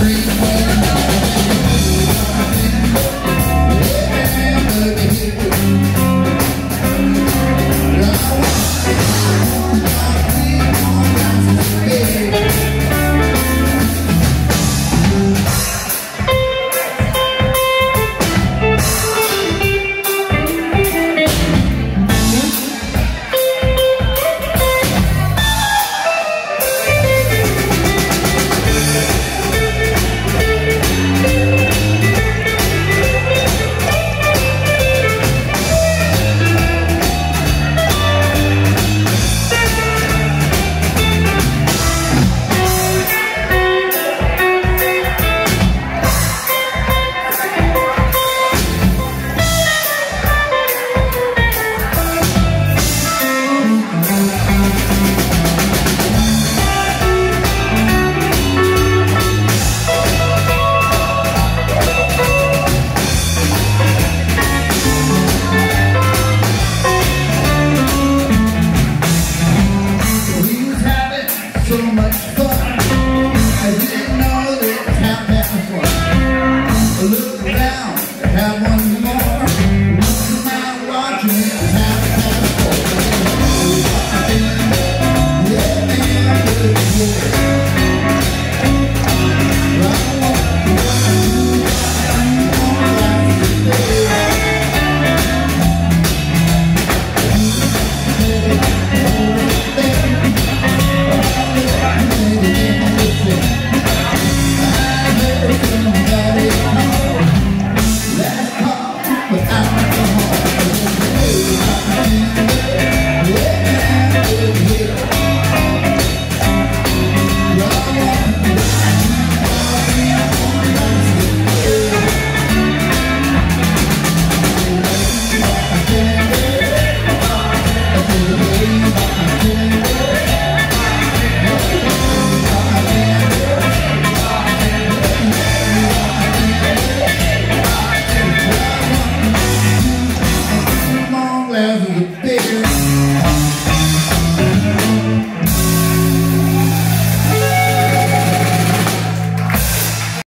Every